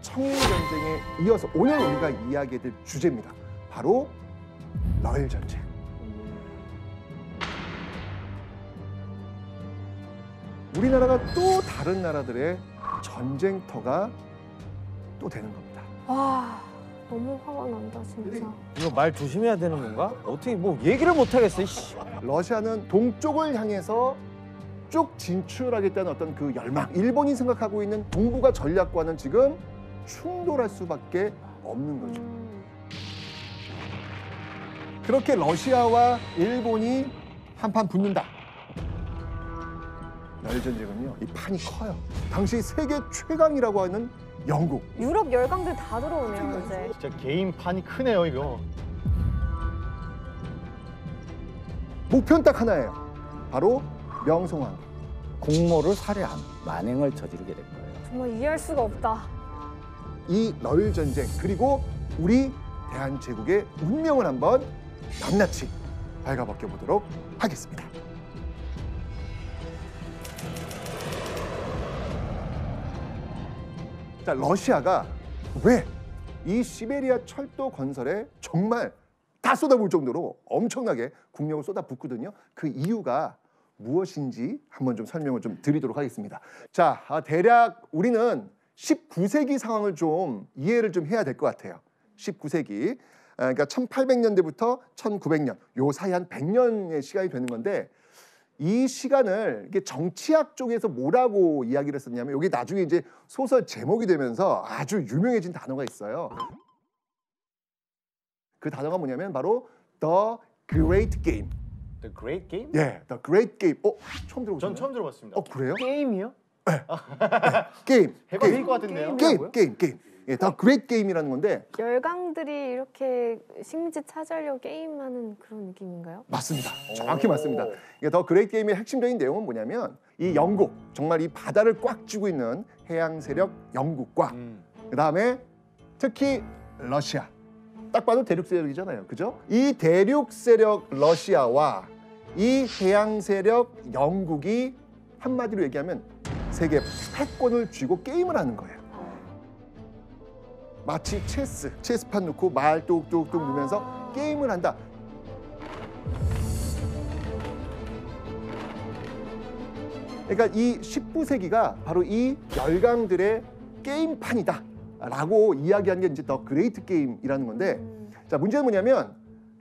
청일 전쟁에 이어서 오늘 우리가 이야기해드릴 주제입니다. 바로 러일 전쟁. 우리나라가 또 다른 나라들의 전쟁터가 또 되는 겁니다. 와 너무 화가 난다 진짜. 이거 말 조심해야 되는 건가? 어떻게 뭐 얘기를 못 하겠어. 씨. 러시아는 동쪽을 향해서 쭉 진출하겠다는 어떤 그 열망. 일본이 생각하고 있는 동북아 전략과는 지금 충돌할 수밖에 없는 거죠. 음. 그렇게 러시아와 일본이 한판 붙는다. 러일 전쟁은요, 이 판이 커요. 당시 세계 최강이라고 하는 영국. 유럽 열강들 다 들어오네요 이제. 진짜 개인판이 크네요 이거. 목표는 딱 하나예요. 바로 명성황. 공모를 살해한 만행을 저지르게 된 거예요. 정말 이해할 수가 없다. 이 러일 전쟁 그리고 우리 대한제국의 운명을 한번 낱낱이 밝아벗겨 보도록 하겠습니다. 자, 러시아가 왜 이 시베리아 철도 건설에 정말 다 쏟아부을 정도로 엄청나게 국력을 쏟아붓거든요. 그 이유가 무엇인지 한번 좀 설명을 좀 드리도록 하겠습니다. 자, 아, 대략 우리는 19세기 상황을 좀 이해를 좀 해야 될 것 같아요. 19세기. 아, 그러니까 1800년대부터 1900년 요 사이 한 100년의 시간이 되는 건데 이 시간을 이게 정치학 쪽에서 뭐라고 이야기를 했었냐면 여기 나중에 이제 소설 제목이 되면서 아주 유명해진 단어가 있어요. 그 단어가 뭐냐면 바로 The Great Game. The Great Game? 예, The Great Game. 어, 처음 들어보셨나요? 전 처음 들어봤습니다. 어, 그래요? 게임이요? 게임. 해봐도 게임. 될것 같은데요. 게임, 게임, 게임. 예, The Great Game이라는 건데 열강들이 이렇게 식민지 차지하려고 게임하는 그런 느낌인가요? 맞습니다. 정확히 오. 맞습니다. 이게 The Great Game의 핵심적인 내용은 뭐냐면 이 영국 정말 이 바다를 꽉 쥐고 있는 해양 세력 영국과 음. 그다음에 특히 러시아 딱 봐도 대륙 세력이잖아요. 그죠? 이 대륙 세력 러시아와 이 해양 세력 영국이 한마디로 얘기하면 세계 패권을 쥐고 게임을 하는 거예요. 마치 체스, 체스판 놓고 말 뚝뚝뚝 누면서 게임을 한다. 그러니까 이 19세기가 바로 이 열강들의 게임판이다. 라고 이야기한 게 이제 The Great Game이라는 건데 음. 자 문제는 뭐냐면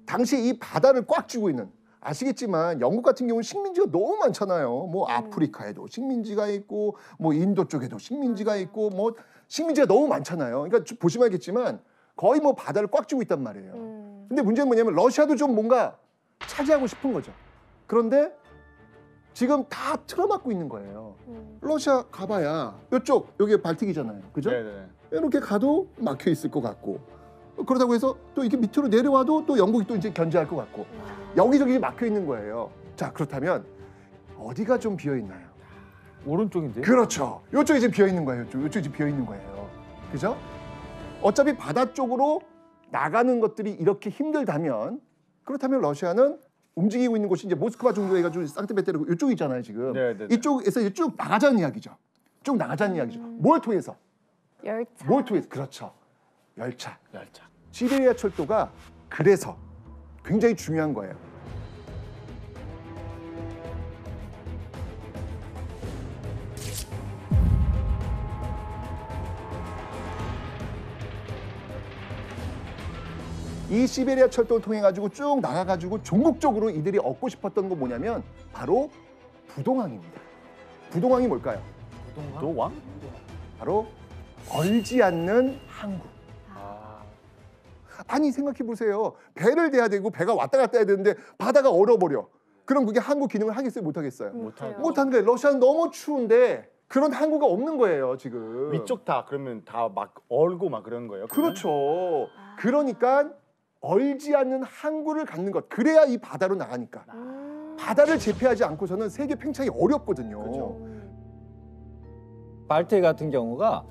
당시 이 바다를 꽉 쥐고 있는 아시겠지만 영국 같은 경우는 식민지가 너무 많잖아요. 뭐 아프리카에도 식민지가 있고 뭐 인도 쪽에도 식민지가 있고 뭐 식민지가 너무 많잖아요. 그러니까 주- 보시면 알겠지만 거의 뭐 바다를 꽉 쥐고 있단 말이에요. 음. 근데 문제는 뭐냐면 러시아도 좀 뭔가 차지하고 싶은 거죠. 그런데 지금 다 틀어막고 있는 거예요. 음. 러시아 가봐야 이쪽 여기 발틱이잖아요. 그죠? 네네. 이렇게 가도 막혀 있을 것 같고 그러다고 해서 또 이게 밑으로 내려와도 또 영국이 또 이제 견제할 것 같고 여기저기 막혀 있는 거예요. 자 그렇다면 어디가 좀 비어 있나요? 오른쪽인데. 그렇죠. 이쪽이 지금 비어 있는 거예요. 이쪽, 이쪽이 지금 비어 있는 거예요. 그죠? 어차피 바다 쪽으로 나가는 것들이 이렇게 힘들다면 그렇다면 러시아는 움직이고 있는 곳이 이제 모스크바 정도 해가지고 상트페테르고 이쪽 있잖아요 지금. 네네네. 이쪽에서 이제 쭉 나가자는 이야기죠. 쭉 나가자는 이야기죠. 뭘 통해서? 열차. 뭘 통해서? 그렇죠. 열차. 열차. 시베리아 철도가 그래서 굉장히 중요한 거예요. 이 시베리아 철도를 통해 가지고 쭉 나가 가지고 종국적으로 이들이 얻고 싶었던 건 뭐냐면 바로 부동항입니다. 부동항이 뭘까요? 도왕? 바로 얼지 않는 항구. 아. 아니 생각해 보세요. 배를 대야 되고 배가 왔다 갔다 해야 되는데 바다가 얼어버려. 그럼 그게 항구 기능을 하겠어요, 못 하겠어요? 못하고. 못해요. 못 하는 거예요. 러시아는 너무 추운데 그런 항구가 없는 거예요, 지금. 위쪽 다 그러면 다 막 얼고 막 그런 거예요. 그러면? 그렇죠. 아. 그러니까 얼지 않는 항구를 갖는 것. 그래야 이 바다로 나가니까. 음. 바다를 제패하지 않고서는 세계 팽창이 어렵거든요. 그죠. 음. 발트 같은 경우가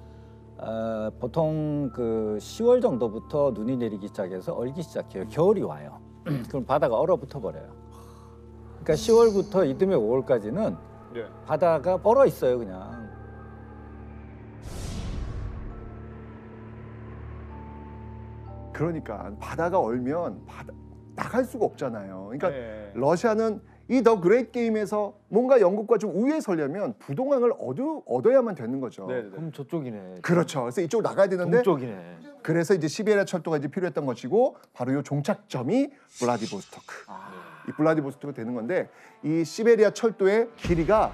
어, 보통 그 10월 정도부터 눈이 내리기 시작해서 얼기 시작해요. 겨울이 와요. 그럼 바다가 얼어붙어 버려요. 그러니까 10월부터 이듬해 5월까지는 예. 바다가 얼어 있어요, 그냥. 그러니까 바다가 얼면 바다, 나갈 수가 없잖아요. 그러니까 예. 러시아는 이 The Great Game에서 뭔가 영국과 좀 우위에 서려면 부동항을 얻어, 얻어야만 되는 거죠. 네, 네. 그럼 저쪽이네. 그렇죠. 그래서 이쪽으로 나가야 되는데 동쪽이네. 그래서 이제 시베리아 철도가 이제 필요했던 것이고 바로 이 종착점이 블라디보스토크. 아. 이 블라디보스토크 되는 건데 이 시베리아 철도의 길이가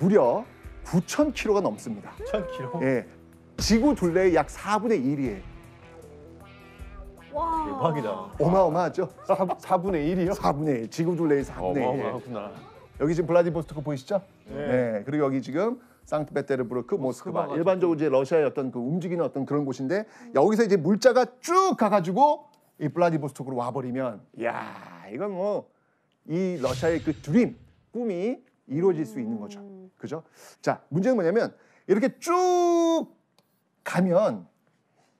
무려 9,000km가 넘습니다. 1000km. 예. 지구 둘레의 약 4분의 1이에요. 와. 대박이다. 어마어마하죠? 4, 4분의 1이요? 4분의 1. 지구 둘레의 4분의 1. 어마어마하구나. 여기 지금 블라디보스토크 보이시죠? 네. 네. 그리고 여기 지금 상트페테르부르크, 모스크바. 모스크바가 일반적으로 이제 러시아의 어떤 그 움직이는 어떤 그런 곳인데 여기서 이제 물자가 쭉 가가지고 이 블라디보스토크로 와버리면, 야 이건 뭐 이 러시아의 그 드림 꿈이 이루어질 수 있는 거죠. 그죠? 자 문제는 뭐냐면 이렇게 쭉 가면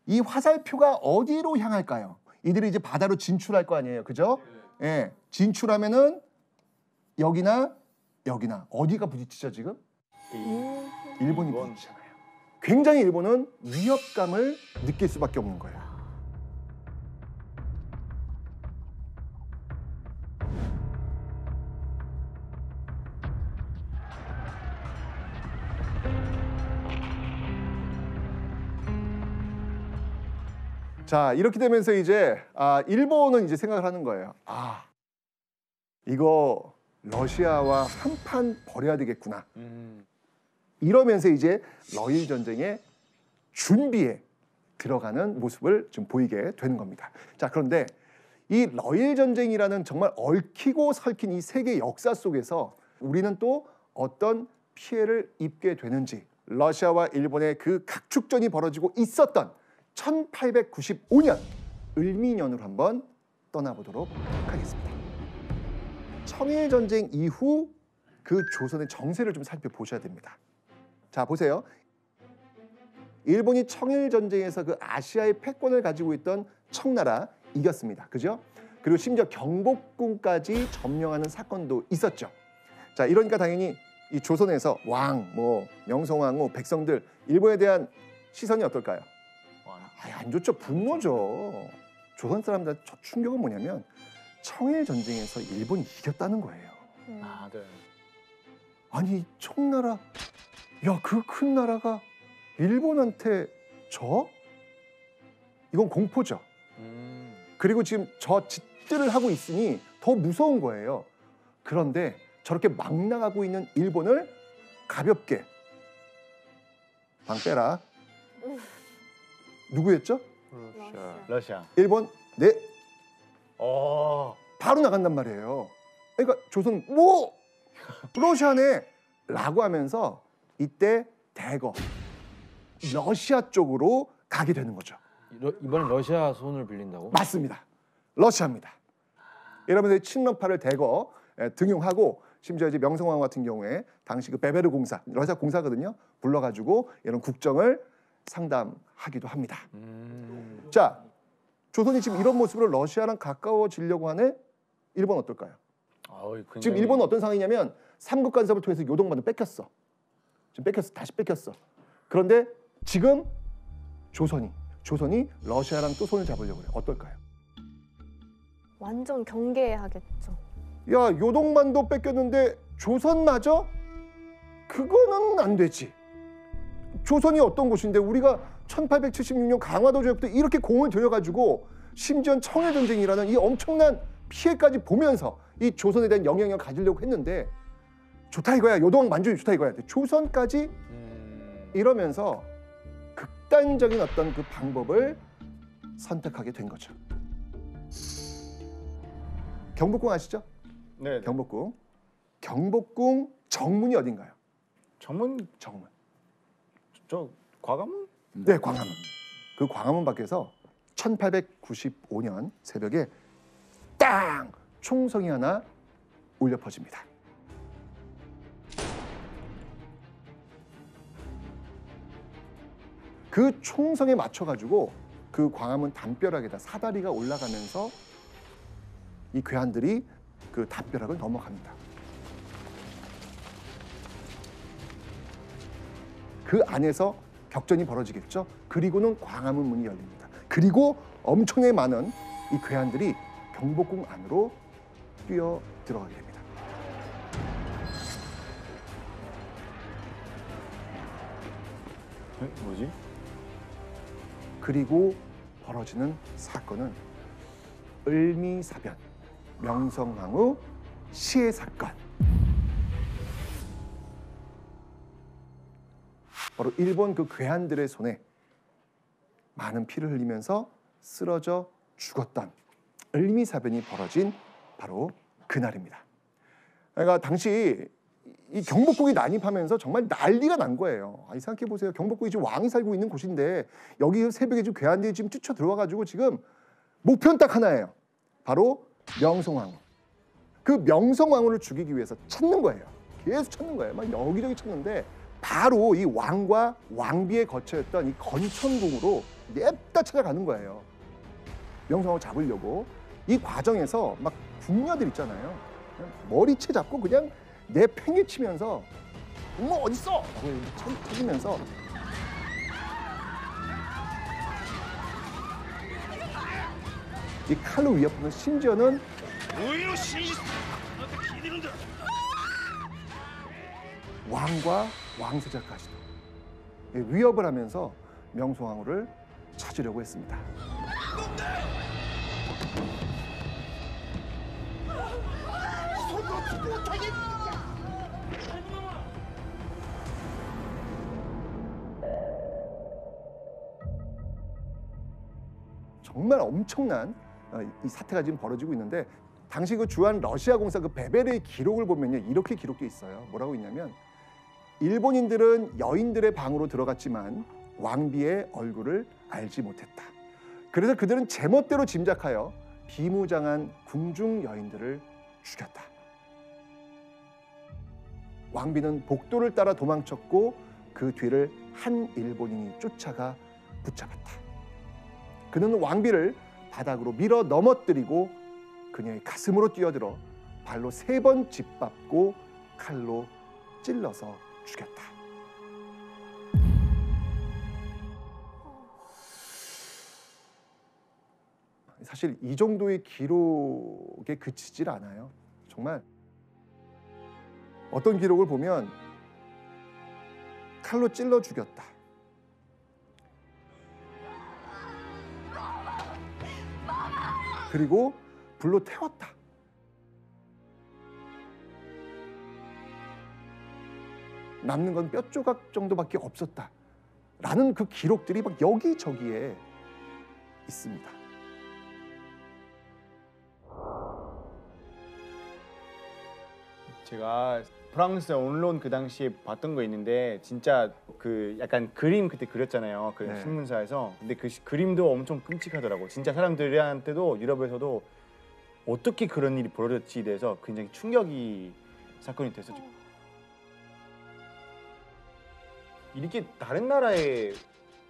이 화살표가 어디로 향할까요? 이들이 이제 바다로 진출할 거 아니에요, 그죠? 예, 진출하면은 여기나 여기나 어디가 부딪히죠 지금? 음. 일본이 일본. 부딪히잖아요. 굉장히 일본은 위협감을 느낄 수밖에 없는 거예요. 자 이렇게 되면서 이제 아, 일본은 이제 생각을 하는 거예요. 아 이거 러시아와 한판 벌여야 되겠구나. 음. 이러면서 이제 러일 전쟁의 준비에 들어가는 모습을 좀 보이게 되는 겁니다. 자, 그런데 이 러일 전쟁이라는 정말 얽히고 설킨 이 세계 역사 속에서 우리는 또 어떤 피해를 입게 되는지 러시아와 일본의 그 각축전이 벌어지고 있었던 1895년 을미년으로 한번 떠나보도록 하겠습니다. 청일 전쟁 이후 그 조선의 정세를 좀 살펴보셔야 됩니다. 자 보세요. 일본이 청일 전쟁에서 그 아시아의 패권을 가지고 있던 청나라 이겼습니다. 그죠? 그리고 심지어 경복궁까지 점령하는 사건도 있었죠. 자 이러니까 당연히 이 조선에서 왕, 뭐 명성황후, 백성들 일본에 대한 시선이 어떨까요? 아, 안 좋죠. 분노죠. 조선 사람들 첫 충격은 뭐냐면 청일 전쟁에서 일본이 이겼다는 거예요. 음. 아, 네. 아니 청나라 야 그 큰 나라가 일본한테 져? 이건 공포죠. 음. 그리고 지금 저 짓들을 하고 있으니 더 무서운 거예요. 그런데 저렇게 막 나가고 있는 일본을 가볍게 방 빼라. 누구였죠? 러시아. 러시아. 일본 네 어. 바로 나간단 말이에요. 그러니까 조선 뭐 러시아네라고 하면서 이때 대거 러시아 쪽으로 가게 되는 거죠. 러- 이번엔 러시아 손을 빌린다고? 맞습니다. 러시아입니다. 이러면서 친러파를 대거 에, 등용하고 심지어 이제 명성황 같은 경우에 당시 그 베베르 공사 러시아 공사거든요. 불러가지고 이런 국정을 상담하기도 합니다. 음. 자, 조선이 지금 이런 모습으로 러시아랑 가까워지려고 하네. 일본 어떨까요? 어이, 굉장히- 지금 일본은 어떤 상황이냐면 삼국 간섭을 통해서 요동반을 뺏겼어. 지금 뺏겼어. 다시 뺏겼어. 그런데 지금 조선이 조선이 러시아랑 또 손을 잡으려고 그래. 어떨까요? 완전 경계하겠죠. 야 요동반도 뺏겼는데 조선마저 그거는 안 되지. 조선이 어떤 곳인데 우리가 1876년 강화도 조약 때 이렇게 공을 들여가지고 심지어 청일 전쟁이라는 이 엄청난 피해까지 보면서 이 조선에 대한 영향력을 가지려고 했는데 좋다 이거야 요동 만주이 좋다 이거야 조선까지 음. 이러면서 극단적인 어떤 그 방법을 선택하게 된 거죠. 경복궁 아시죠? 네. 네. 경복궁. 경복궁 정문이 어딘가요? 정문 정문. 저 과감은? 네, 광화문. 그 광화문 밖에서 1895년 새벽에 땅 총성이 하나 울려 퍼집니다. 그 총성에 맞춰 가지고 그 광화문 담벼락에다 사다리가 올라가면서 이 괴한들이 그 담벼락을 넘어갑니다. 그 안에서 격전이 벌어지겠죠. 그리고는 광화문 문이 열립니다. 그리고 엄청나게 많은 이 괴한들이 경복궁 안으로 뛰어 들어가게 됩니다. 에? 뭐지? 그리고 벌어지는 사건은 을미사변 명성황후 시해 사건. 바로 일본 그 괴한들의 손에 많은 피를 흘리면서 쓰러져 죽었던 을미사변이 벌어진 바로 그날입니다. 그러니까 당시 이 경복궁이 난입하면서 정말 난리가 난 거예요. 아니 생각해 보세요. 경복궁이 지금 왕이 살고 있는 곳인데 여기 새벽에 지금 괴한들이 지금 쫓쳐 들어와가지고 지금 목표는 딱 하나예요. 바로 명성황후. 그 명성황후를 죽이기 위해서 찾는 거예요. 계속 찾는 거예요. 막 여기저기 찾는데 바로 이 왕과 왕비의 거처였던 이 건천궁으로 냅다 찾아가는 거예요. 명성황후 잡으려고 이 과정에서 막 궁녀들 있잖아요. 머리채 잡고 그냥 내 팽개 치면서 엄마 어딨어? 라고 이렇게 찾- 찾으면서 이 칼로 위협하면 심지어는 왕과 왕세자까지도 위협을 하면서 명성황후를 찾으려고 했습니다. 정말 엄청난 어, 이 사태가 지금 벌어지고 있는데 당시 그 주한 러시아 공사 그 베베르의 기록을 보면요 이렇게 기록돼 있어요. 뭐라고 있냐면 일본인들은 여인들의 방으로 들어갔지만 왕비의 얼굴을 알지 못했다. 그래서 그들은 제멋대로 짐작하여 비무장한 궁중 여인들을 죽였다. 왕비는 복도를 따라 도망쳤고 그 뒤를 한 일본인이 쫓아가 붙잡았다. 그는 왕비를 바닥으로 밀어 넘어뜨리고 그녀의 가슴으로 뛰어들어 발로 세 번 짓밟고 칼로 찔러서 죽였다. 사실 이 정도의 기록에 그치질 않아요. 정말 어떤 기록을 보면 칼로 찔러 죽였다. 그리고 불로 태웠다. 남는 건 뼈 조각 정도밖에 없었다. 라는 그 기록들이 막 여기저기에 있습니다. 제가 프랑스 언론 그 당시에 봤던 거 있는데 진짜 그 약간 그림 그때 그렸잖아요. 그 네. 신문사에서. 근데 그 시- 그림도 엄청 끔찍하더라고. 진짜 사람들한테도 유럽에서도 어떻게 그런 일이 벌어졌지에 대해서 굉장히 충격이 사건이 됐었죠. 이렇게 다른 나라에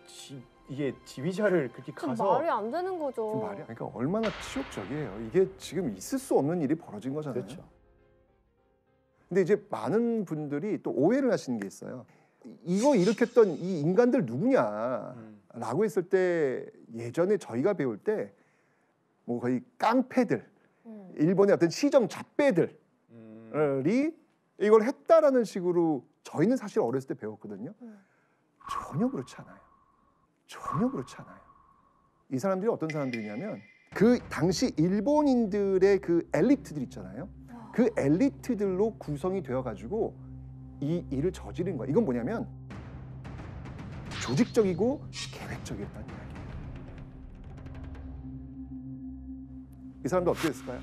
지, 이게 지휘자를 그렇게 좀 가서 말이 안 되는 거죠. 그 말이야. 그러니까 얼마나 치욕적이에요. 이게 지금 있을 수 없는 일이 벌어진 거잖아요. 그렇죠. 근데 이제 많은 분들이 또 오해를 하시는 게 있어요. 이거 일으켰던 이 인간들 누구냐라고 음. 했을 때 예전에 저희가 배울 때 뭐 거의 깡패들, 음. 일본의 어떤 시정 잡배들이 음. 이걸 했다라는 식으로 저희는 사실 어렸을 때 배웠거든요. 음. 전혀 그렇지 않아요. 전혀 그렇지 않아요. 이 사람들이 어떤 사람들이냐면 그 당시 일본인들의 그 엘리트들 있잖아요. 그 엘리트들로 구성이 되어 가지고 이 일을 저지른 거야. 이건 뭐냐면 조직적이고 계획적이었다는 이야기예요. 이 사람들 어떻게 됐을까요?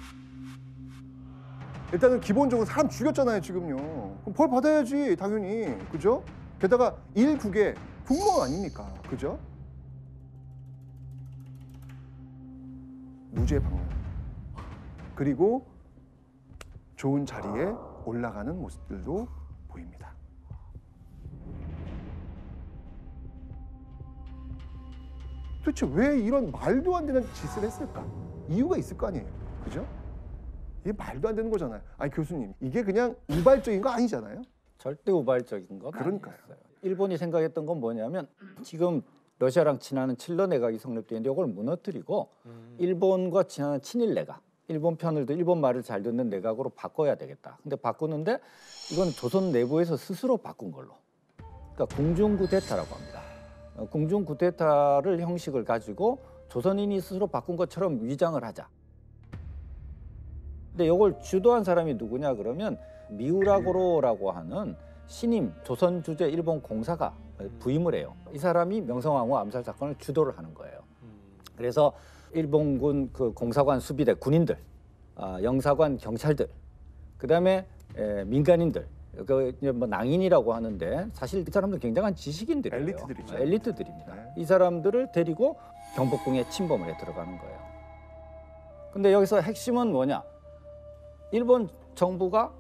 일단은 기본적으로 사람 죽였잖아요, 지금요. 그럼 벌 받아야지, 당연히. 그죠? 게다가 일국의 국무원 아닙니까? 그죠? 무죄 방문. 그리고 좋은 자리에 올라가는 모습들도 보입니다. 도대체 왜 이런 말도 안 되는 짓을 했을까? 이유가 있을 거 아니에요. 그죠? 이게 말도 안 되는 거잖아요. 아니 교수님, 이게 그냥 우발적인 거 아니잖아요. 절대 우발적인 건 그러니까요. 아니었어요. 일본이 생각했던 건 뭐냐면 지금 러시아랑 친하는 칠러 내각이 성립되는데 이걸 무너뜨리고 일본과 친하는 친일 내각, 일본 편을 들 일본 말을 잘 듣는 내각으로 바꿔야 되겠다. 근데 바꾸는데 이건 조선 내부에서 스스로 바꾼 걸로. 그러니까 궁중 구데타라고 합니다. 어, 궁중 구데타를 형식을 가지고 조선인이 스스로 바꾼 것처럼 위장을 하자. 근데 이걸 주도한 사람이 누구냐 그러면 미우라고로라고 하는 신임 조선 주재 일본 공사가 부임을 해요. 이 사람이 명성황후 암살 사건을 주도를 하는 거예요. 그래서 일본군 그 공사관 수비대 군인들, 아, 영사관 경찰들, 그 다음에 에, 민간인들, 그 뭐 낭인이라고 하는데 사실 이 사람들 굉장한 지식인들이에요. 엘리트들이죠. 아, 엘리트들입니다. 네. 이 사람들을 데리고 경복궁에 침범을 해 들어가는 거예요. 근데 여기서 핵심은 뭐냐? 일본 정부가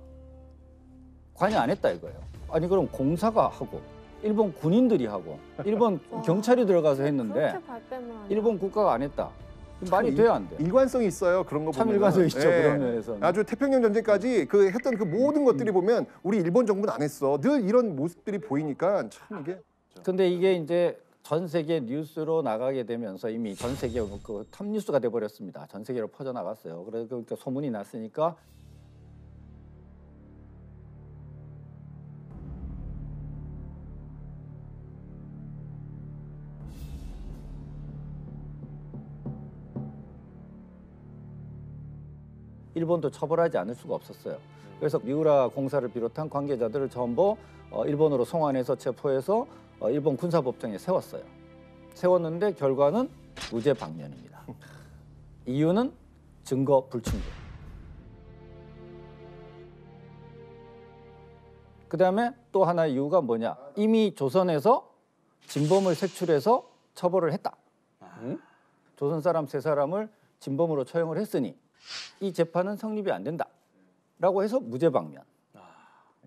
관여 안 했다 이거예요. 아니 그럼 공사가 하고 일본 군인들이 하고 일본 와. 경찰이 들어가서 했는데 그렇게 발뺌을 하냐. 일본 국가가 안 했다. 말이 참 돼야 안 돼. 일관성이 있어요. 그런 거참 보면 일관성 있죠 그런 면에서. 아주 태평양 전쟁까지 그 했던 그 모든 것들이 보면 우리 일본 정부는 안 했어. 늘 이런 모습들이 보이니까 참 이게 근데 이게 이제 전 세계 뉴스로 나가게 되면서 이미 전 세계 그 탑 뉴스가 돼 버렸습니다. 전 세계로 퍼져 나갔어요. 그래서 그러니까 소문이 났으니까 일본도 처벌하지 않을 수가 없었어요. 그래서 미우라 공사를 비롯한 관계자들을 전부 어, 일본으로 송환해서 체포해서 어, 일본 군사법정에 세웠어요. 세웠는데 결과는 무죄 방면입니다. 이유는 증거 불충분. 그 다음에 또 하나 이유가 뭐냐? 이미 조선에서 진범을 색출해서 처벌을 했다. 조선 사람 세 사람을 진범으로 처형을 했으니 이 재판은 성립이 안 된다라고 해서 무죄 방면.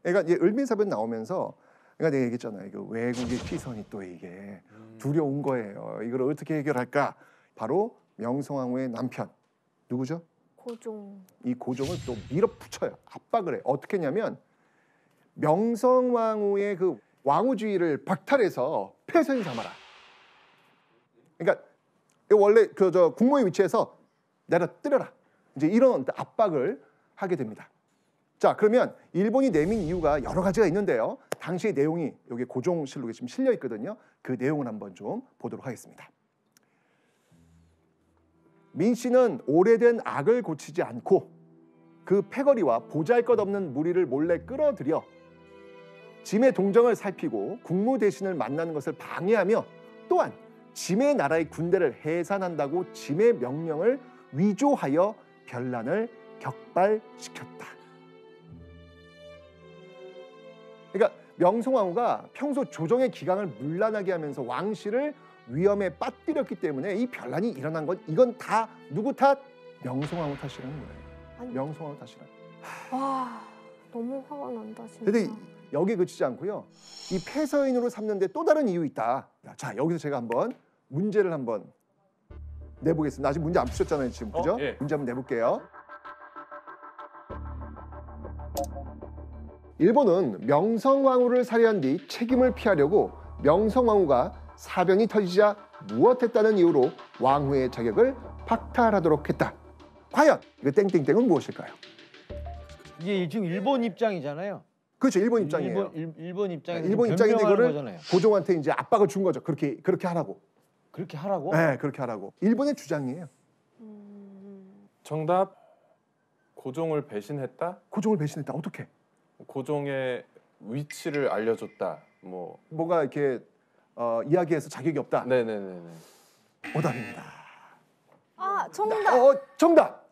그러니까 이제 을민사변 나오면서 그러니까 내가 얘기했잖아요. 이거 외국의 시선이 또 이게 두려운 거예요. 이걸 어떻게 해결할까? 바로 명성황후의 남편 누구죠? 고종. 이 고종을 또 밀어붙여요. 압박을 해. 어떻게 했냐면 명성황후의 그 왕후주의를 박탈해서 폐쇄인 삼아라. 그러니까 이거 원래 그 저 국모의 위치에서 내려 뜨려라. 이제 이런 압박을 하게 됩니다. 자, 그러면 일본이 내민 이유가 여러 가지가 있는데요. 당시의 내용이 여기 고종실록에 지금 실려 있거든요. 그 내용을 한번 좀 보도록 하겠습니다. 민 씨는 오래된 악을 고치지 않고 그 패거리와 보잘것없는 무리를 몰래 끌어들여 짐의 동정을 살피고 국무 대신을 만나는 것을 방해하며 또한 짐의 나라의 군대를 해산한다고 짐의 명령을 위조하여 변란을 격발시켰다. 그러니까 명성황후가 평소 조정의 기강을 문란하게 하면서 왕실을 위험에 빠뜨렸기 때문에 이 변란이 일어난 건 이건 다 누구 탓? 명성황후 탓이라는 거예요. 명성황후 탓이라. 와 너무 화가 난다 진짜. 근데 여기 그치지 않고요. 이 폐서인으로 삼는데 또 다른 이유 있다. 자 여기서 제가 한번 문제를 한번 내보겠습니다. 아직 문제 안 푸셨잖아요 지금 그죠? 어, 예. 문제 한번 내볼게요. 일본은 명성황후를 살해한 뒤 책임을 피하려고 명성황후가 사변이 터지자 무엇했다는 이유로 왕후의 자격을 박탈하도록 했다. 과연 이거 땡땡땡은 무엇일까요? 이게 지금 일본 입장이잖아요. 그렇죠 일본 입장이에요. 일본, 일, 일본 입장에서 일본 지금 입장인데 이거를 거잖아요. 고종한테 이제 압박을 준 거죠. 그렇게 그렇게 하라고. 그렇게 하라고? 네, 그렇게 하라고. 일본의 주장이에요. 음, 정답 고종을 배신했다. 고종을 배신했다. 어떻게? 고종의 위치를 알려줬다. 뭐 뭐가 이렇게 어, 이야기해서 자격이 없다. 네네네네. 오답입니다. 아 정답. 어, 정답.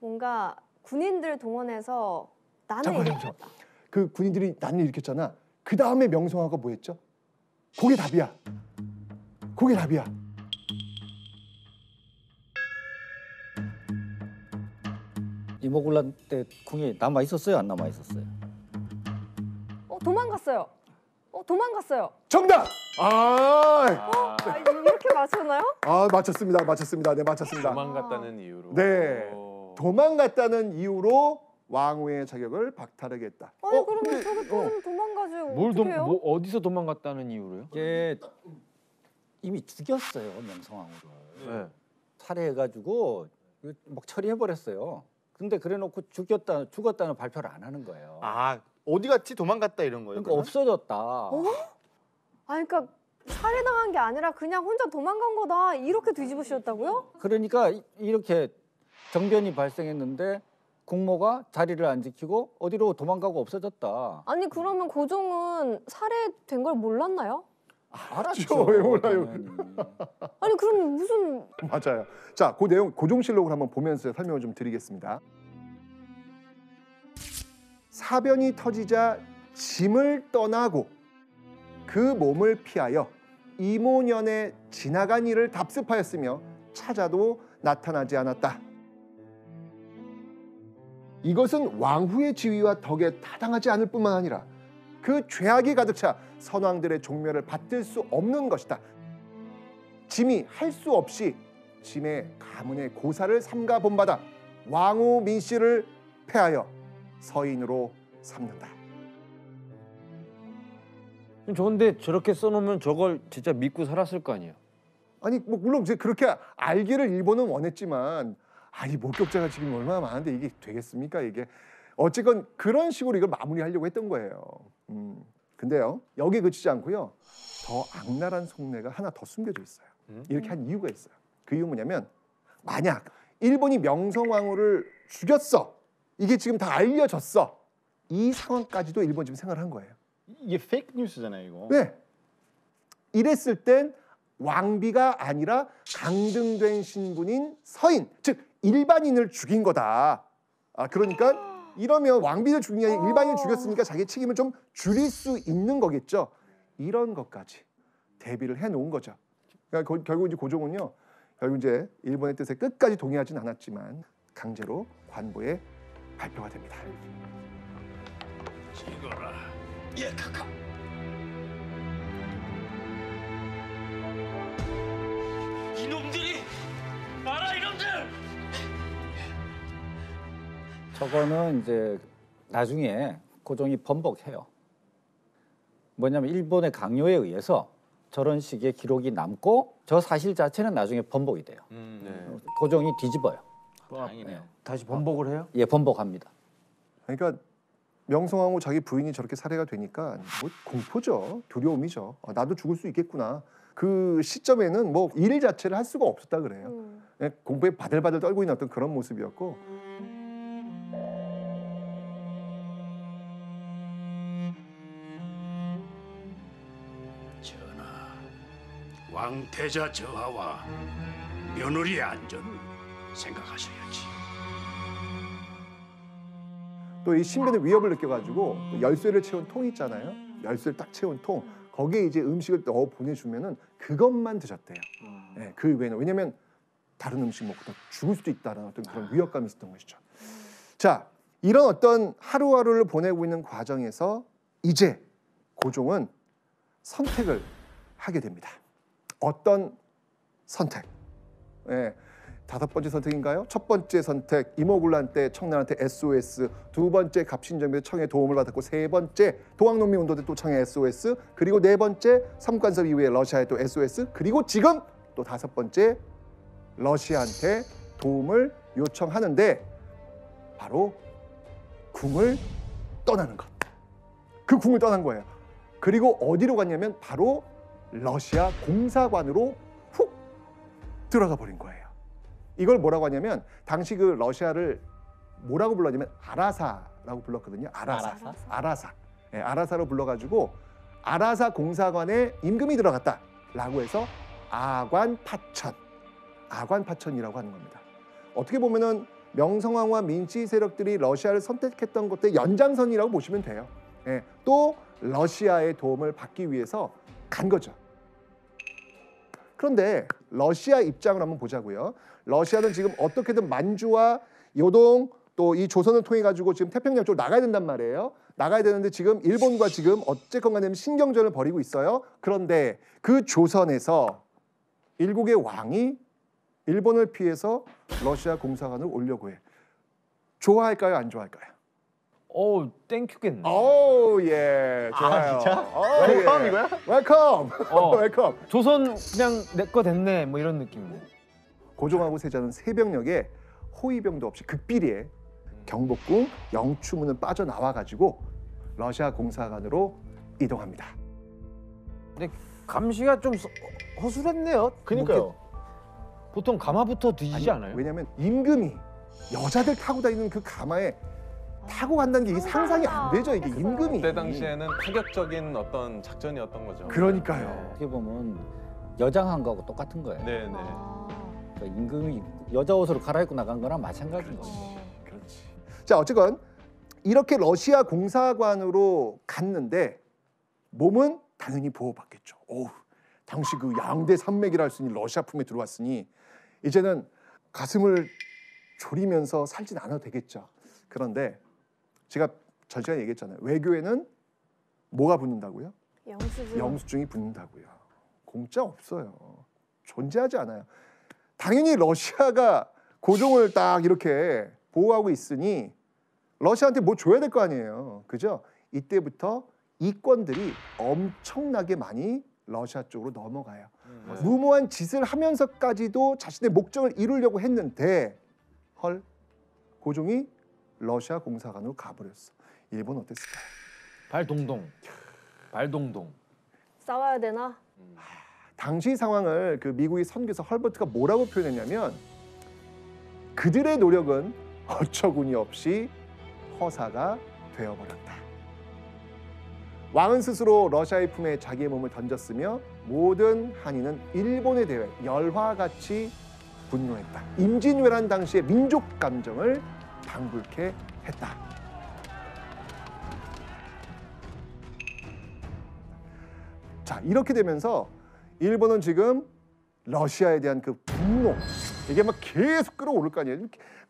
뭔가 군인들 동원해서 잠깐만요, 이렇게 잠깐만. 그 군인들이 난리 일으켰잖아. 그 다음에 명성황후가 뭐했죠? 그게 답이야. 그게 답이야. 이모굴란 때 궁이 남아 있었어요, 안 남아 있었어요? 어 도망갔어요. 어 도망갔어요. 정답. 아, 아 이렇게 맞추나요? 아 맞췄습니다. 맞췄습니다. 네, 맞췄습니다. 도망갔다는 이유로. 네. 오. 도망갔다는 이유로 왕후의 자격을 박탈하겠다. 아니 어, 그러면 근데- 저기 어. 도망가죠. 뭘 도? 뭐 어디서 도망갔다는 이유로요? 이게 이미 죽였어요 명성황후를 네. 살해해가지고 막 처리해 버렸어요. 근데 그래놓고 죽였다 죽었다는 발표를 안 하는 거예요. 아 어디 갔지 도망갔다 이런 거예요. 그러니까 그러면? 없어졌다. 아니 그러니까 살해당한 게 아니라 그냥 혼자 도망간 거다 이렇게 뒤집으셨다고요? 그러니까 이- 이렇게 정변이 발생했는데 국모가 자리를 안 지키고 어디로 도망가고 없어졌다. 아니 그러면 고종은 살해된 걸 몰랐나요? 알았죠. 왜 몰라요? 아니 그럼 무슨 맞아요. 자, 그 내용 고종실록을 한번 보면서 설명을 좀 드리겠습니다. 사변이 터지자 짐을 떠나고 그 몸을 피하여 이모년에 지나간 일을 답습하였으며 찾아도 나타나지 않았다. 이것은 왕후의 지위와 덕에 타당하지 않을 뿐만 아니라 그 죄악이 가득 차 선왕들의 종묘를 받들 수 없는 것이다. 짐이 할 수 없이 짐의 가문의 고사를 삼가 본받아 왕후 민씨를 패하여 서인으로 삼는다. 좋은데 저렇게 써놓으면 저걸 진짜 믿고 살았을 거 아니에요. 아니 뭐 물론 이제 그렇게 알기를 일본은 원했지만 아니 목격자가 지금 얼마나 많은데 이게 되겠습니까 이게 어쨌건 그런 식으로 이걸 마무리하려고 했던 거예요. 음. 근데요 여기 그치지 않고요 더 악랄한 속내가 하나 더 숨겨져 있어요. 음? 이렇게 한 이유가 있어요. 그 이유 뭐냐면 만약 일본이 명성황후를 죽였어 이게 지금 다 알려졌어 이 상황까지도 일본 지금 생각을 한 거예요. 이게 페이크 뉴스잖아요 이거. 네. 이랬을 땐 왕비가 아니라 강등된 신분인 서인, 즉 일반인을 죽인 거다. 아 그러니까 이러면 왕비를 게 아니라 일반인을 죽였으니까 자기 책임을 좀 줄일 수 있는 거겠죠. 이런 것까지 대비를 해 놓은 거죠. 그러니까 거- 결국 이제 고종은요, 결국 이제 일본의 뜻에 끝까지 동의하진 않았지만 강제로 관보에 발표가 됩니다. 이거라 예 카카 저거는 이제 나중에 고종이 번복해요. 뭐냐면 일본의 강요에 의해서 저런 식의 기록이 남고 저 사실 자체는 나중에 번복이 돼요. 네. 고종이 뒤집어요. 다행이네요. 다시 번복을 해요? 예, 번복합니다. 그러니까 명성황후 자기 부인이 저렇게 살해가 되니까 뭐 공포죠, 두려움이죠. 아, 나도 죽을 수 있겠구나. 그 시점에는 뭐 일 자체를 할 수가 없었다 그래요. 음. 그냥 공부에 바들바들 떨고 있는 어떤 그런 모습이었고 왕태자 저하와 며느리의 안전을 생각하셔야지 또 이 신변의 위협을 느껴가지고 또 열쇠를 채운 통 있잖아요. 열쇠를 딱 채운 통 거기에 이제 음식을 넣어 보내주면은 그것만 드셨대요. 예, 그 외에는 왜냐면 다른 음식 먹고 또 죽을 수도 있다는 어떤 그런 위협감이 있었던 것이죠. 자, 이런 어떤 하루하루를 보내고 있는 과정에서 이제 고종은 선택을 하게 됩니다. 어떤 선택? 예, 다섯 번째 선택인가요? 첫 번째 선택 이모군란 때 청나라한테 SOS, 두 번째 갑신정비 때 청의 도움을 받았고 세 번째 동학농민 운동 때 또 청의 SOS, 그리고 네 번째 삼관섭 이후에 러시아에 또 SOS, 그리고 지금 또 다섯 번째 러시아한테 도움을 요청하는데 바로 궁을 떠나는 것. 그 궁을 떠난 거예요. 그리고 어디로 갔냐면 바로 러시아 공사관으로 훅 들어가 버린 거예요. 이걸 뭐라고 하냐면 당시 그 러시아를 뭐라고 불렀냐면 아라사라고 불렀거든요. 아라사. 아라사? 아라사. 예, 아라사로 불러가지고 아라사 공사관에 임금이 들어갔다라고 해서 아관파천, 아관파천이라고 하는 겁니다. 어떻게 보면은 명성황후와 민씨 세력들이 러시아를 선택했던 것의 연장선이라고 보시면 돼요. 예, 또 러시아의 도움을 받기 위해서 간 거죠. 그런데 러시아 입장을 한번 보자고요. 러시아는 지금 어떻게든 만주와 요동 또 이 조선을 통해 가지고 지금 태평양 쪽으로 나가야 된단 말이에요. 나가야 되는데 지금 일본과 지금 어쨌건 간에 신경전을 벌이고 있어요. 그런데 그 조선에서 일국의 왕이 일본을 피해서 러시아 공사관을 오려고 해. 좋아할까요? 안 좋아할까요? 어 thank you겠네. 오, 예. 좋아요. 진짜? 어, welcome 예. 이거야? welcome. 어. Welcome. 조선 그냥 내 거 됐네 뭐 이런 느낌이네. 고종하고 세자는 새벽녘에 호위병도 없이 극비리에 경복궁 영추문을 빠져나와 가지고 러시아 공사관으로 이동합니다. 감시가 좀 서- 허술했네요. 그니까요. 뭐 이렇게 보통 가마부터 뒤지지 않아요? 왜냐하면 임금이 여자들 타고 다니는 그 가마에 타고 간다는 게 이게 상상이 안 되죠. 이게 임금이. 그때 당시에는 파격적인 어떤 작전이었던 거죠. 그러니까요. 어떻게 보면 여장한 거하고 똑같은 거예요. 네, 네. 아. 그러니까 임금이 여자 옷으로 갈아입고 나간 거랑 마찬가지인 거죠. 그렇지. 자, 어쨌건 이렇게 러시아 공사관으로 갔는데 몸은 당연히 보호받겠죠. 오, 당시 그 양대 산맥이라 할 수 있는 러시아 품에 들어왔으니 이제는 가슴을 졸이면서 살진 않아도 되겠죠. 그런데 제가 전시간에 얘기했잖아요. 외교에는 뭐가 붙는다고요? 영수증. 영수증이 붙는다고요. 공짜 없어요. 존재하지 않아요. 당연히 러시아가 고종을 딱 이렇게 보호하고 있으니 러시아한테 뭐 줘야 될 거 아니에요. 그죠? 이때부터 이권들이 엄청나게 많이 러시아 쪽으로 넘어가요. 무모한 짓을 하면서까지도 자신의 목적을 이루려고 했는데 헐 고종이 러시아 공사관으로 가버렸어. 일본 어땠을까요? 발동동. 발동동. 싸워야 되나? 당시 상황을 그 미국의 선교사 헐버트가 뭐라고 표현했냐면 그들의 노력은 어처구니 없이 허사가 되어버렸다. 왕은 스스로 러시아의 품에 자기의 몸을 던졌으며 모든 한인은 일본에 대해 열화같이 분노했다. 임진왜란 당시의 민족 감정을 방불케 했다. 자 이렇게 되면서 일본은 지금 러시아에 대한 그 분노 이게 막 계속 끌어오를 거 아니에요.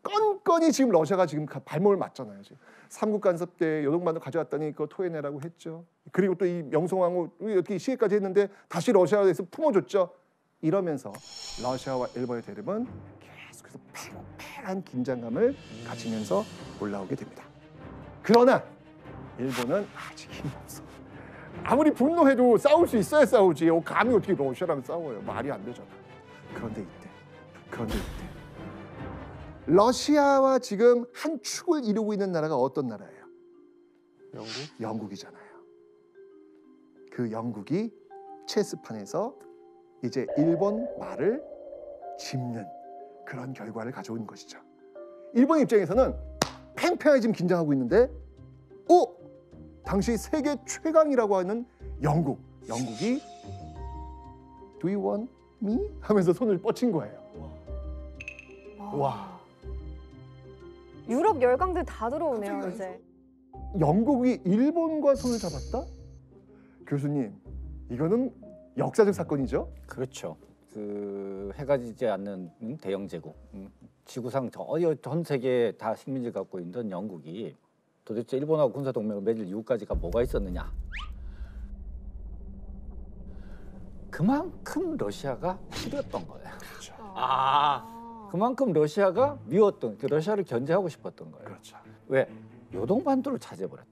건건이 지금 러시아가 지금 가- 발목을 맞잖아요. 지금 삼국 간섭 때 요동반도 가져왔더니 그거 토해내라고 했죠. 그리고 또 이 명성황후 이렇게 시해까지 했는데 다시 러시아에서 품어줬죠. 이러면서 러시아와 일본의 대립은 계속해서 팽팽한 긴장감을 가지면서 올라오게 됩니다. 그러나 일본은 아직 힘이 없어. 아무리 분노해도 싸울 수 있어야 싸우지. 어, 감히 어떻게 러시아랑 싸워요? 말이 안 되잖아. 그런데 이때, 그런데 이때, 러시아와 지금 한 축을 이루고 있는 나라가 어떤 나라예요? 영국? 영국이잖아요. 그 영국이 체스판에서 이제 일본 말을 짚는 그런 결과를 가져온 것이죠. 일본 입장에서는 팽팽하게 지금 긴장하고 있는데, 어? 당시 세계 최강이라고 하는 영국, 영국이 Do you want me? 하면서 손을 뻗친 거예요. 와. 유럽 열강들 다 들어오네요 이제. 영국이 일본과 손을 잡았다? 교수님, 이거는 역사적 사건이죠? 그렇죠. 그 해가 지지 않는 음, 대영 제국, 음, 지구상 저 어디 전 세계에 다 식민지 갖고 있던 영국이 도대체 일본하고 군사 동맹을 맺을 이유까지가 뭐가 있었느냐? 그만큼 러시아가 싫었던 거예요. 아. 그만큼 러시아가 미웠던, 그 러시아를 견제하고 싶었던 거예요. 그렇죠. 왜? 요동반도를 차지해버렸단 말이에요.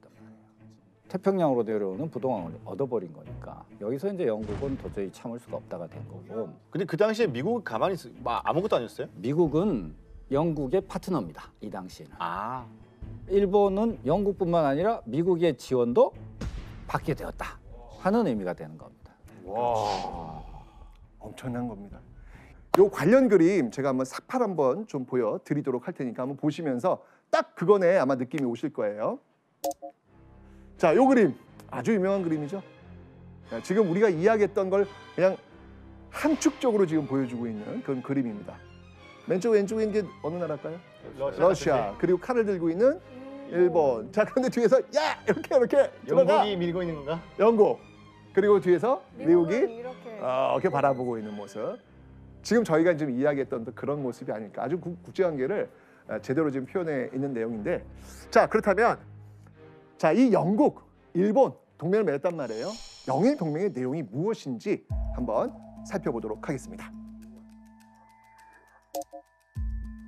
태평양으로 내려오는 부동항을 얻어버린 거니까 여기서 이제 영국은 도저히 참을 수가 없다가 된 거고 근데 그 당시에 미국 가만히 있, 막 아무것도 아니었어요? 미국은 영국의 파트너입니다. 이 당시에는. 아 일본은 영국뿐만 아니라 미국의 지원도 받게 되었다 하는 의미가 되는 겁니다. 엄청난 겁니다. 요 관련 그림 제가 한번 삭발 한번 좀 보여드리도록 할 테니까 한번 보시면서 딱 그거네 아마 느낌이 오실 거예요. 자, 요 그림 아주 유명한 그림이죠. 자, 지금 우리가 이야기했던 걸 그냥 함축적으로 지금 보여주고 있는 그런 그림입니다. 왼쪽 왼쪽에 있는 게 어느 나라일까요? 러시아. 그리고 칼을 들고 있는 일본. 자, 그런데 뒤에서 야 이렇게 이렇게 들어가. 영국이 밀고 있는 건가? 영국. 그리고 뒤에서 미국이 이렇게. 어, 이렇게 바라보고 있는 모습. 지금 저희가 지금 이야기했던 또 그런 모습이 아닐까. 아주 국- 국제관계를 어, 제대로 지금 표현해 있는 내용인데. 자 그렇다면 자 이 영국, 일본 동맹을 맺었단 말이에요. 영일 동맹의 내용이 무엇인지 한번 살펴보도록 하겠습니다.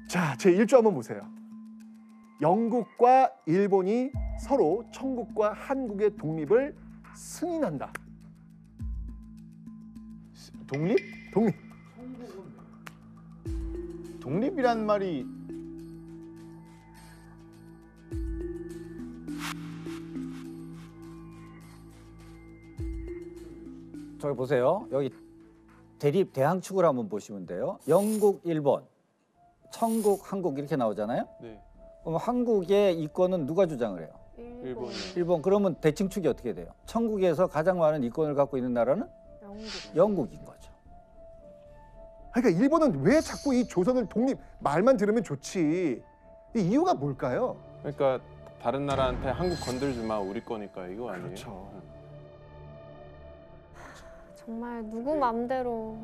자, 제 1조 한번 보세요. 영국과 일본이 서로 청국과 한국의 독립을 승인한다. 독립? 독립. 독립이란 말이 저기 보세요. 여기 대립 대항축을 한번 보시면 돼요. 영국, 일본, 청국, 한국 이렇게 나오잖아요. 네. 그럼 한국의 이권은 누가 주장을 해요? 일본. 일본. 그러면 대칭축이 어떻게 돼요? 천국에서 가장 많은 이권을 갖고 있는 나라는 영국. 영국인 거죠. 그러니까 일본은 왜 자꾸 이 조선을 독립 말만 들으면 좋지? 이 이유가 뭘까요? 그러니까 다른 나라한테 한국 건들지 마 우리 거니까 이거 아니에요? 그렇죠. 정말 누구 맘대로.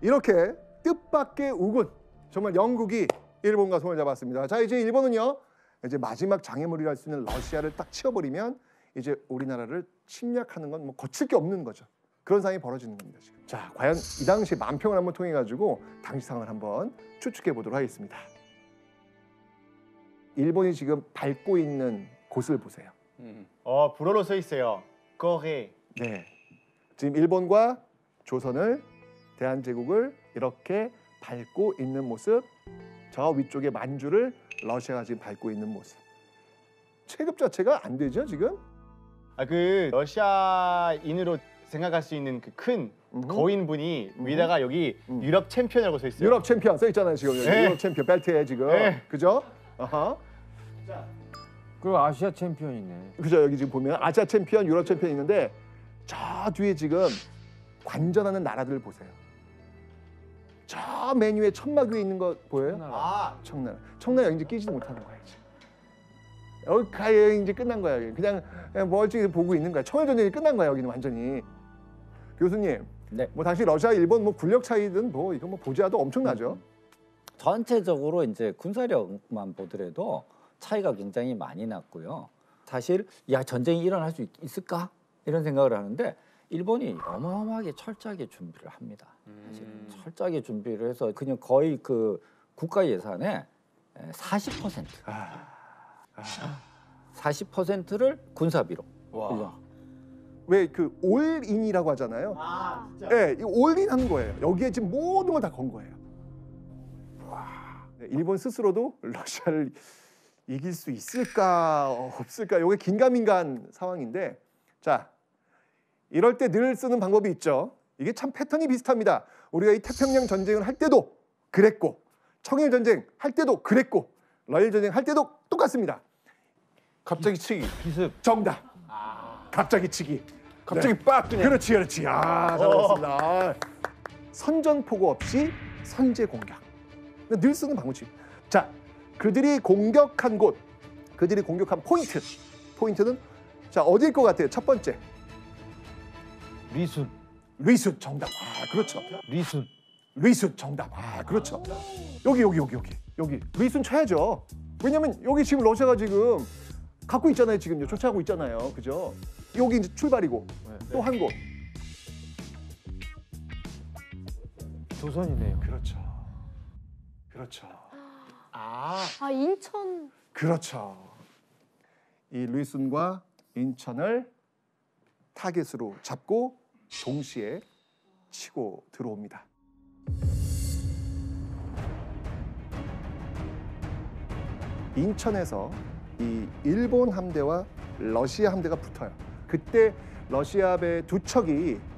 이렇게 뜻밖의 우군 정말 영국이 일본과 손을 잡았습니다. 자 이제 일본은요 이제 마지막 장애물이라 할 수 있는 러시아를 딱 치워버리면 이제 우리나라를 침략하는 건 뭐 거칠 게 없는 거죠. 그런 상황이 벌어지는 겁니다 지금. 자 과연 이 당시 만평을 한번 통해 가지고 당시 상황을 한번 추측해 보도록 하겠습니다. 일본이 지금 밟고 있는 곳을 보세요. 음. 어 불어로 써 있어요. 거해. 네. 지금 일본과 조선을 대한제국을 이렇게 밟고 있는 모습. 저 위쪽에 만주를 러시아가 지금 밟고 있는 모습. 체급 자체가 안 되죠 지금? 아 그 러시아인으로 생각할 수 있는 그 큰. 거인분이 위다가 여기 음. 유럽 챔피언이라고 써 있어요. 유럽 챔피언 써 있잖아요 지금 여기 네. 유럽 챔피언 벨트에 지금 네. 그죠? 아하. 그리고 아시아 챔피언이네. 그죠 여기 지금 보면 아시아 챔피언, 유럽 챔피언 있는데 저 뒤에 지금 관전하는 나라들 보세요. 저 메뉴에 천막 위에 있는 거 보여요? 아 청나라. 청나라 이제 끼지도 못하는 거야 이제. 여기 가야 이제 끝난 거야. 여기. 그냥, 그냥 멀찍이 보고 있는 거야. 청일 전쟁이 끝난 거야 여기는 완전히. 교수님, 네. 뭐 당시 러시아, 일본 뭐 군력 차이든 뭐 이거 뭐 보자도 엄청나죠. 전체적으로 이제 군사력만 보더라도 차이가 굉장히 많이 났고요. 사실 야 전쟁이 일어날 수 있, 있을까 이런 생각을 하는데 일본이 어마어마하게 철저하게 준비를 합니다. 사실 음. 철저하게 준비를 해서 그냥 거의 그 국가 예산의 40% 아, 40%를 군사비로 와. 왜그 올인이라고 하잖아요. 아, 진짜. 네, 이 올인 한 거예요. 여기에 지금 모든 걸 다 건 거예요. 와, 네, 일본 스스로도 러시아를 이길 수 있을까 없을까 이게 긴가민가한 상황인데 자 이럴 때 늘 쓰는 방법이 있죠. 이게 참 패턴이 비슷합니다. 우리가 이 태평양 전쟁을 할 때도 그랬고 청일 전쟁 할 때도 그랬고 러일 전쟁 할 때도 똑같습니다. 갑자기 치기 기습. 정답. 갑자기 치기. 갑자기 네. 빡 그냥. 그렇지, 그렇지. 아, 잘했습니다. 아. 선전포고 없이 선제 공격. 늘 쓰는 방법이. 자, 그들이 공격한 곳, 그들이 공격한 포인트. 포인트는 자 어디일 것 같아요? 첫 번째, 뤼순. 뤼순 정답. 아, 그렇죠. 뤼순. 뤼순 정답. 아, 그렇죠. 여기 여기 여기 여기 여기 뤼순 쳐야죠. 왜냐면 여기 지금 러시아가 지금 갖고 있잖아요. 지금 쫓아가고 있잖아요. 그죠? 여기 이제 출발이고 또한 곳. 조선이네요. 그렇죠. 그렇죠. 아 아 인천. 그렇죠. 이 루이순과 인천을 타겟으로 잡고 동시에 치고 들어옵니다. 인천에서 이 일본 함대와 러시아 함대가 붙어요. 그때 러시아 배 두 척이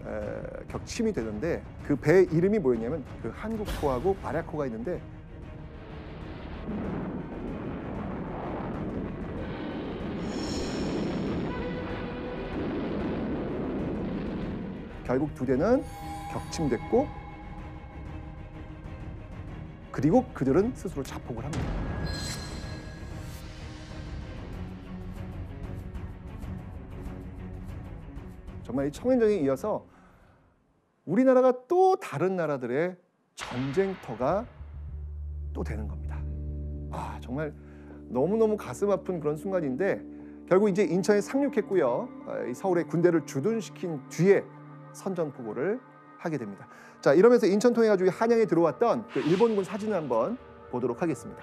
에, 격침이 되는데 그 배 이름이 뭐였냐면 그 한국호하고 바랴코가 있는데 결국 두 대는 격침됐고 그리고 그들은 스스로 자폭을 합니다. 정말 이 청일전쟁에 이어서 우리나라가 또 다른 나라들의 전쟁터가 또 되는 겁니다. 아 정말 너무너무 가슴 아픈 그런 순간인데 결국 이제 인천에 상륙했고요. 어, 이 서울에 군대를 주둔시킨 뒤에 선전포고를 하게 됩니다. 자 이러면서 인천 통해 가지고 한양에 들어왔던 그 일본군 사진을 한번 보도록 하겠습니다.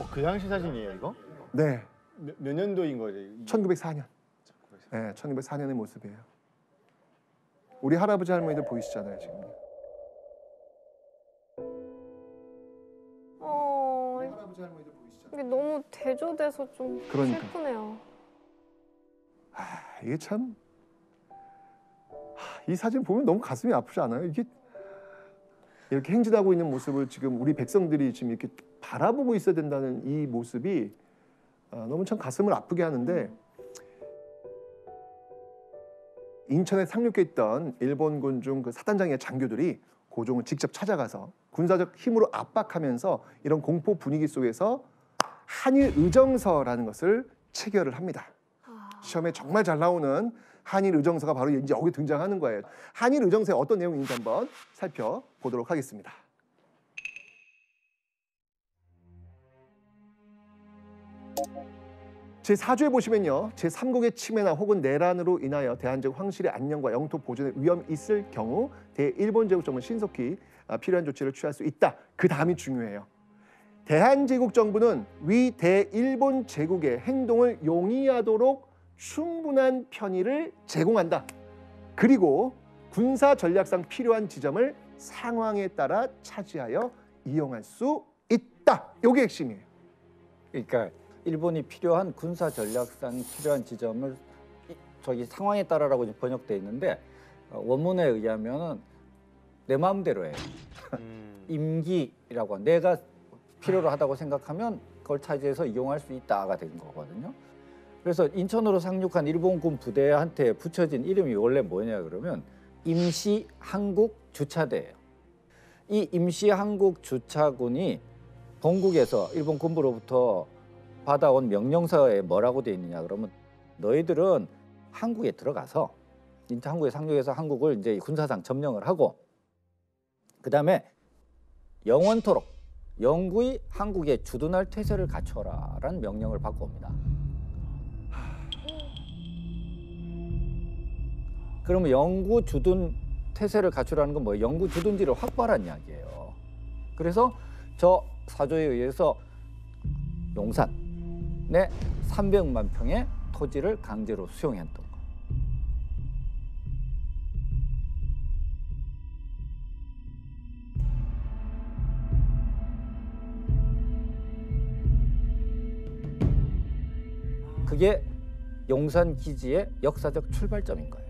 어, 그 당시 사진이에요 이거? 네. 몇, 몇 년도인 거죠? 1904년. 네, 1904년의 모습이에요. 우리 할아버지 할머니들 보이시잖아요 지금. 어... 할아버지 할머니들. 이게 너무 대조돼서 좀 그러니까. 슬프네요. 아, 이게 참. 하, 이 사진 보면 너무 가슴이 아프지 않아요? 이게 이렇게 행진하고 있는 모습을 지금 우리 백성들이 지금 이렇게 바라보고 있어야 된다는 이 모습이 아, 너무 참 가슴을 아프게 하는데 인천에 상륙해 있던 일본군 중 그 사단장의 장교들이 고종을 직접 찾아가서 군사적 힘으로 압박하면서 이런 공포 분위기 속에서 한일 의정서라는 것을 체결을 합니다. 아, 시험에 정말 잘 나오는 한일 의정서가 바로 이제 여기 등장하는 거예요. 한일 의정서에 어떤 내용인지 한번 살펴보도록 하겠습니다. 제 4조에 보시면요. 제 3국의 침해나 혹은 내란으로 인하여 대한제국 황실의 안녕과 영토 보존에 위험이 있을 경우 대일본 제국 정부는 신속히 아, 필요한 조치를 취할 수 있다. 그 다음이 중요해요. 대한제국 정부는 위 대일본 제국의 행동을 용이하도록 충분한 편의를 제공한다. 그리고 군사 전략상 필요한 지점을 상황에 따라 차지하여 이용할 수 있다. 이게 핵심이에요. 그러니까 일본이 필요한 군사 전략상 필요한 지점을 이- 저기 상황에 따라라고 번역돼 있는데 어, 원문에 의하면은 내 마음대로 해요. 음. 임기라고 내가 필요로 하다고 생각하면 그걸 차지해서 이용할 수 있다가 된 거거든요. 그래서 인천으로 상륙한 일본군 부대한테 붙여진 이름이 원래 뭐냐 그러면 임시 한국 주차대예요. 이 임시 한국 주차군이 본국에서 일본 군부로부터 받아온 명령서에 뭐라고 돼 있느냐 그러면 너희들은 한국에 들어가서 인천 한국에 상륙해서 한국을 이제 군사상 점령을 하고 그다음에 영원토록 영구히 한국에 주둔할 태세를 갖춰라라는 명령을 받고 옵니다. 그러면 영구 주둔 태세를 갖추라는 건 뭐예요? 영구 주둔지를 확보하라는 이야기예요. 그래서 저 사조에 의해서 용산에 300만 평의 토지를 강제로 수용했던 거. 그게 용산 기지의 역사적 출발점인 거예요.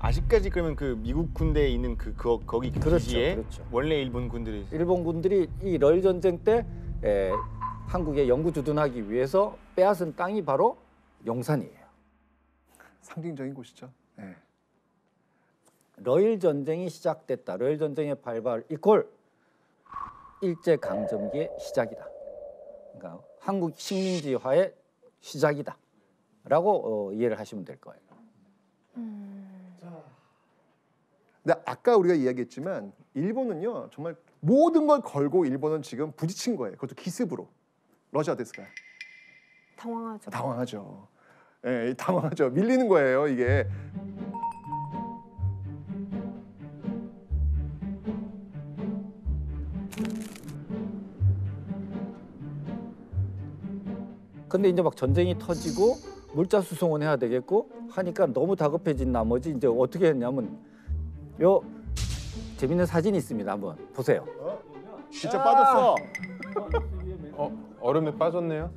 아직까지 그러면 그 미국 군대에 있는 그, 그 거기 그 그렇죠, 기지에 그렇죠. 원래 일본 군들이 일본 군들이 이 러일 전쟁 때 에, 한국에 영구 주둔하기 위해서 빼앗은 땅이 바로 용산이에요. 상징적인 곳이죠. 네. 러일 전쟁이 시작됐다. 러일 전쟁의 발발 이꼴 일제 강점기의 시작이다. 한국 식민지화의 시작이다라고 어, 이해를 하시면 될 거예요. 근데 아까 우리가 이야기했지만 일본은요 정말 모든 걸 걸고 일본은 지금 부딪힌 거예요. 그것도 기습으로. 러시아 데스가 당황하죠. 당황하죠. 예, 당황하죠. 밀리는 거예요 이게. 근데 이제 막 전쟁이 터지고 물자 수송은 해야 되겠고 하니까 너무 다급해진 나머지 이제 어떻게 했냐면 요 재밌는 사진이 있습니다. 한번 보세요. 진짜 빠졌어. 어, 얼음에 빠졌네요.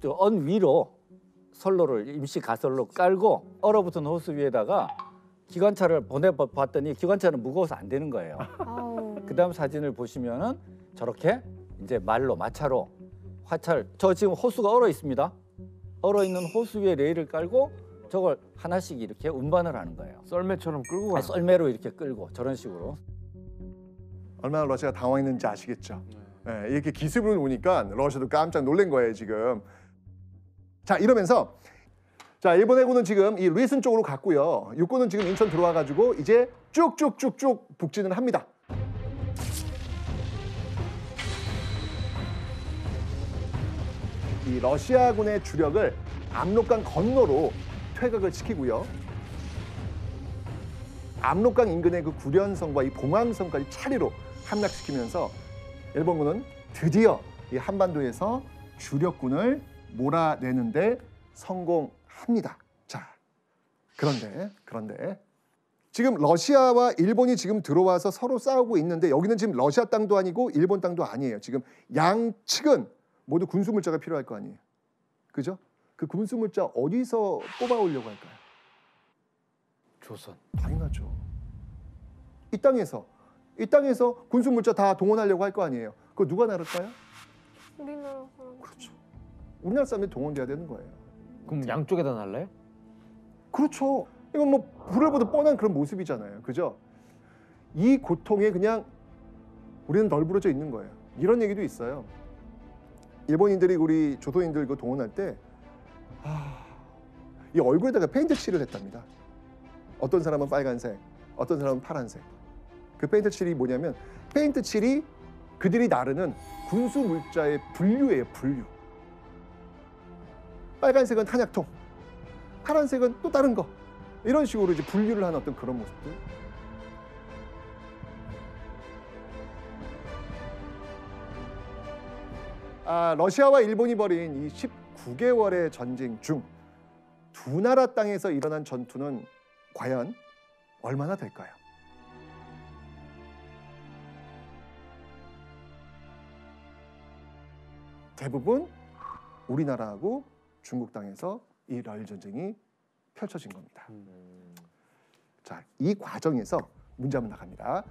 저언 위로 선로를 임시 가설로 깔고 얼어붙은 호수 위에다가 기관차를 보내봤더니 기관차는 무거워서 안 되는 거예요. 아우. 그다음 사진을 보시면은 저렇게 이제 말로 마차로 화차를 저 지금 호수가 얼어 있습니다. 얼어 있는 호수 위에 레일을 깔고 저걸 하나씩 이렇게 운반을 하는 거예요. 썰매처럼 끌고 가. 아니, 썰매로 이렇게 끌고 저런 식으로. 얼마나 러시아가 당황했는지 아시겠죠. 예, 이렇게 기습으로 오니까 러시아도 깜짝 놀란 거예요 지금. 자 이러면서 자 일본 해군은 지금 이 루이슨 쪽으로 갔고요. 육군은 지금 인천 들어와 가지고 이제 쭉쭉쭉쭉 북진을 합니다. 이 러시아군의 주력을 압록강 건너로 퇴각을 시키고요. 압록강 인근의 그 구련성과 이 봉황성까지 차례로 함락시키면서 일본군은 드디어 이 한반도에서 주력군을 몰아내는데 성공합니다. 자, 그런데 그런데 지금 러시아와 일본이 지금 들어와서 서로 싸우고 있는데 여기는 지금 러시아 땅도 아니고 일본 땅도 아니에요. 지금 양측은 모두 군수 물자가 필요할 거 아니에요. 그죠? 그 군수 물자 어디서 뽑아오려고 할까요? 조선. 당연하죠. 이 땅에서 이 땅에서 군수 물자 다 동원하려고 할 거 아니에요. 그거 누가 나를까요? 우리나라 사람. 그렇죠. 우리나라 사람들이 동원돼야 되는 거예요. 그럼 양쪽에다 날래? 그렇죠. 이건 뭐 불을 보듯 뻔한 그런 모습이잖아요. 그죠? 이 고통에 그냥 우리는 널브러져 있는 거예요. 이런 얘기도 있어요. 일본인들이 우리 조선인들 그 동원할 때, 아, 이 얼굴에다가 페인트 칠을 했답니다. 어떤 사람은 빨간색, 어떤 사람은 파란색. 그 페인트 칠이 뭐냐면 페인트 칠이 그들이 나르는 군수 물자의 분류예요, 분류. 빨간색은 탄약통, 파란색은 또 다른 거. 이런 식으로 이제 분류를 하는 어떤 그런 모습들. 아, 러시아와 일본이 벌인 이 19개월의 전쟁 중 두 나라 땅에서 일어난 전투는 과연 얼마나 될까요? 대부분 우리나라하고 중국 땅에서 이 러일 전쟁이 펼쳐진 겁니다. 자, 이 과정에서 문제 한번 나갑니다.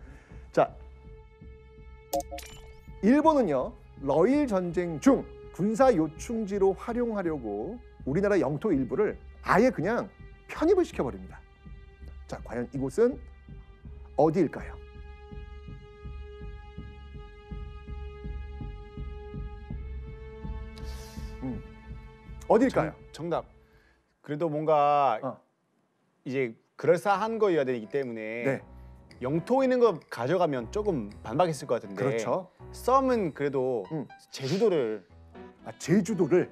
자, 일본은요 러일 전쟁 중 군사 요충지로 활용하려고 우리나라 영토 일부를 아예 그냥 편입을 시켜버립니다. 자, 과연 이곳은 어디일까요? 음, 어디일까요? 정 답. 그래도 뭔가 어. 이제 그럴싸한 거여야 되기 때문에 네, 영토 있는 거 가져가면 조금 반박했을 것 같은데 그렇죠. 썸은 그래도 음. 제주도를 아, 제주도를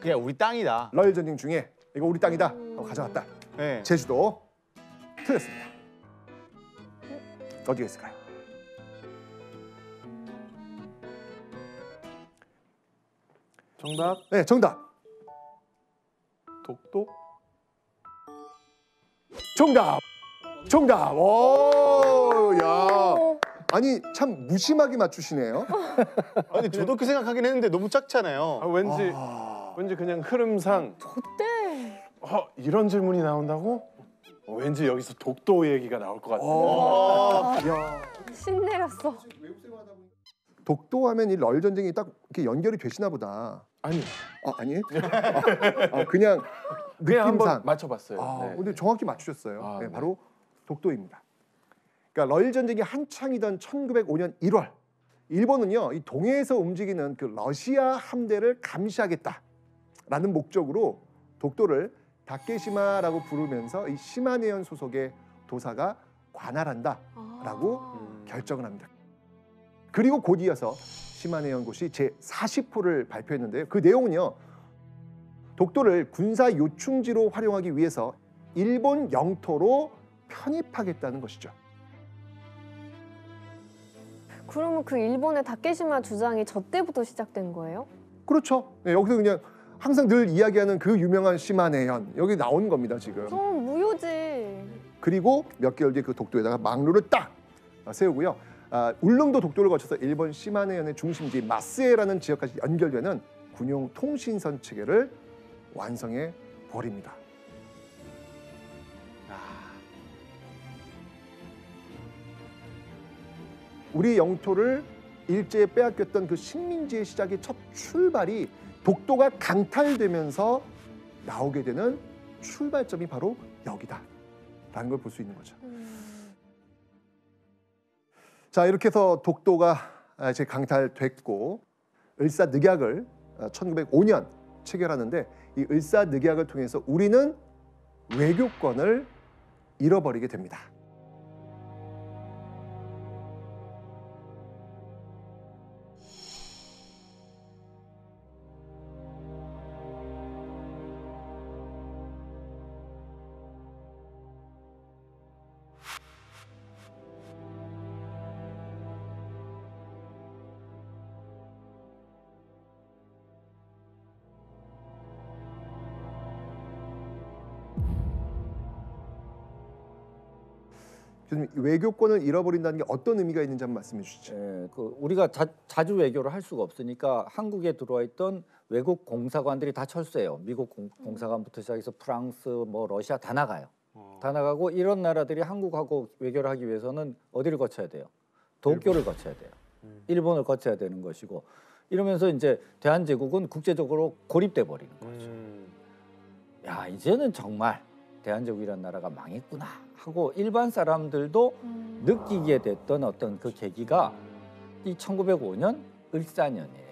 그냥 우리 땅이다. 러일 전쟁 중에 이거 우리 땅이다 하고 가져갔다. 네. 제주도 틀렸습니다. 어디가 있을까요? 정답 네, 정답. 독도 정답. 정답. 오, 야. 어, 아니 참 무심하게 맞추시네요. 아니 저도 그 생각하긴 했는데 너무 작잖아요. 아, 왠지 아, 왠지 그냥 흐름상 롯데. 어, 이런 질문이 나온다고? 어, 왠지 여기서 독도 얘기가 나올 것 같아. 어, 야. 신내렸어. 독도하면 이 러일 전쟁이 딱 이렇게 연결이 되시나 보다. 아니 아, 아니에요? 아, 그냥 그냥 한번 느낌상. 맞춰봤어요. 아, 네. 근데 정확히 맞추셨어요. 아, 네, 네. 바로 독도입니다. 그러니까 러일 전쟁이 한창이던 1905년 1월, 일본은요 이 동해에서 움직이는 그 러시아 함대를 감시하겠다라는 목적으로 독도를 다케시마라고 부르면서 이 시마네현 소속의 도사가 관할한다라고 아. 결정을 합니다. 그리고 곧 이어서 시마네 연구시 제 40호를 발표했는데요. 그 내용은요. 독도를 군사 요충지로 활용하기 위해서 일본 영토로 편입하겠다는 것이죠. 그러면 그 일본의 다케시마 주장이 저 때부터 시작된 거예요? 그렇죠. 네, 여기서 그냥 항상 늘 이야기하는 그 유명한 시마네현 여기 나온 겁니다 지금. 그럼 무효지. 그리고 몇 개월 뒤에 그 독도에다가 망루를 딱 세우고요. 아, 울릉도 독도를 거쳐서 일본 시마네현의 중심지 마스에라는 지역까지 연결되는 군용 통신선 체계를 완성해 버립니다. 우리 영토를 일제에 빼앗겼던 그 식민지의 시작의 첫 출발이 독도가 강탈되면서 나오게 되는 출발점이 바로 여기다라는 걸 볼 수 있는 거죠. 음. 자 이렇게 해서 독도가 아, 이제 강탈됐고 을사늑약을 1905년 체결하는데 이 을사늑약을 통해서 우리는 외교권을 잃어버리게 됩니다. 외교권을 잃어버린다는 게 어떤 의미가 있는지 한번 말씀해 주시죠. 예, 그 우리가 자, 자주 외교를 할 수가 없으니까 한국에 들어와 있던 외국 공사관들이 다 철수해요. 미국 공, 공사관부터 시작해서 프랑스, 뭐 러시아 다 나가요. 다 나가고 이런 나라들이 한국하고 외교를 하기 위해서는 어디를 거쳐야 돼요? 도쿄를 거쳐야 돼요. 일본을 거쳐야 되는 것이고 이러면서 이제 대한제국은 국제적으로 고립돼 버리는 거죠. 야 이제는 정말 대한제국이라는 나라가 망했구나 하고 일반 사람들도 느끼게 됐던 어떤 그 계기가 이 1905년 을사년이에요.